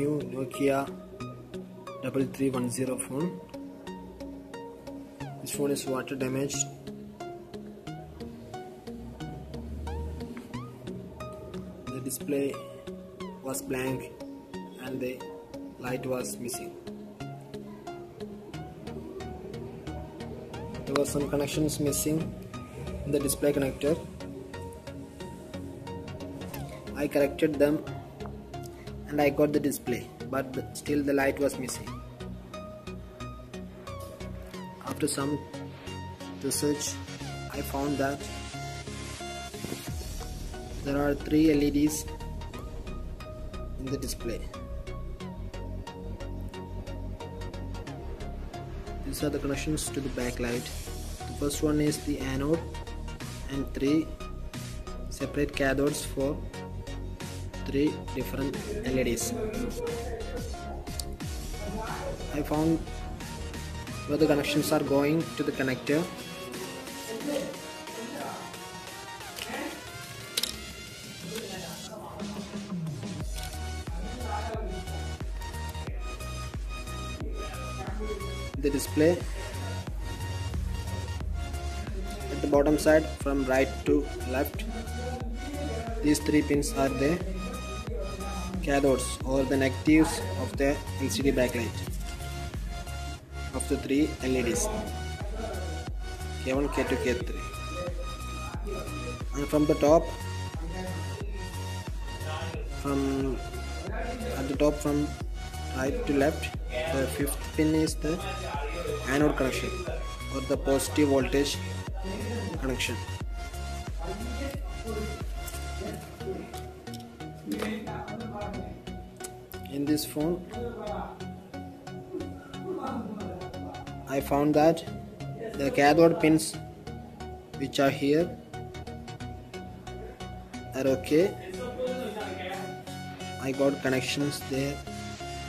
New Nokia 3310 phone. This phone is water damaged. The display was blank and the light was missing. There were some connections missing in the display connector. I corrected them and I got the display but still the light was missing. After some research I found that there are three LEDs in the display. These are the connections to the backlight. The first one is the anode and three separate cathodes for three different LEDs. I found where the connections are going to the connector. The display at the bottom side from right to left these three pins are the cathodes or the negatives of the LCD backlight of the three LEDs K1, K2, K3 and from the top from at the top from right to left the fifth pin is the anode connection or the positive voltage connection this phone. I found that the cathode pins which are here are okay. I got connections there.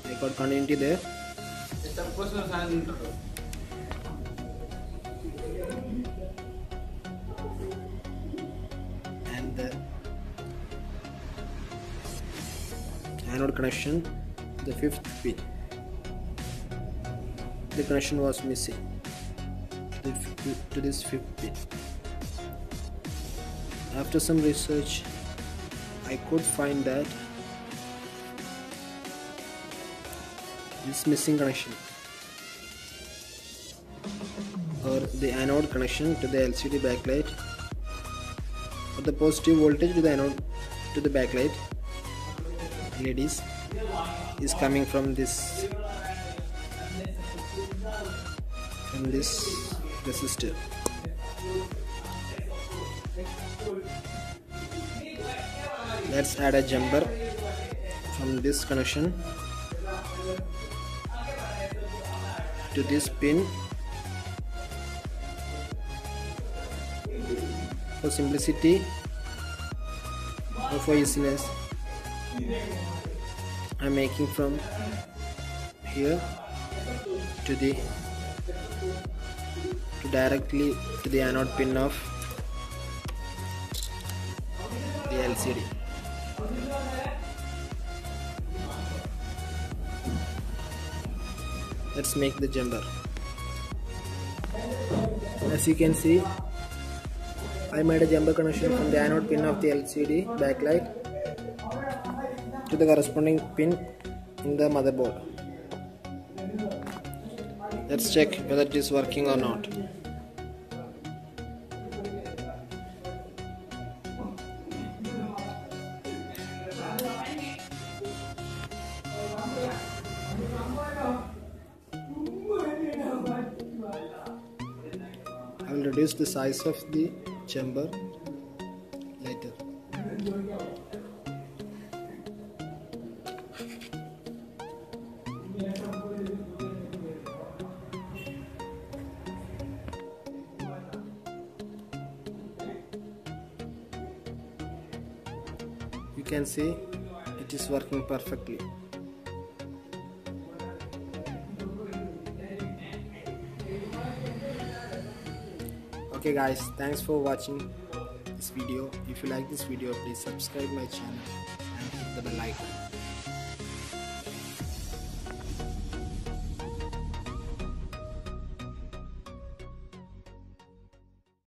I got continuity there. And the anode connection the fifth pin. The connection was missing. To, this fifth pin. After some research I could find that this missing connection or the anode connection to the LCD backlight or the positive voltage to the anode to the backlight LEDs is coming from this from this resistor let's add a jumper from this connection to this pin. For simplicity or for easiness I'm making from here to the to directly to the anode pin of the LCD let's make the jumper as you can see I made a jumper connection from the anode pin of the LCD backlight to the corresponding pin in the motherboard. Let's check whether it is working or not. I will reduce the size of the jumper can see it is working perfectly. okay guys thanks for watching this video if you like this video please subscribe my channel